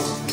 house.